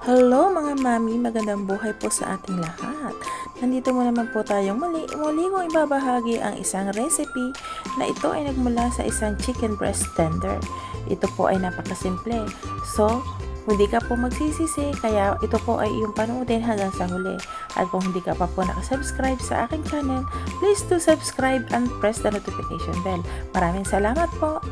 Hello mga mami, magandang buhay po sa ating lahat. Nandito mo naman po tayong muli, muli kong ibabahagi ang isang recipe na ito ay nagmula sa isang chicken breast tender. Ito po ay napakasimple. So, hindi ka po magsisisi, kaya ito po ay iyong panoodin hanggang sa huli. At kung hindi ka pa po nakasubscribe sa aking channel, please do subscribe and press the notification bell. Maraming salamat po!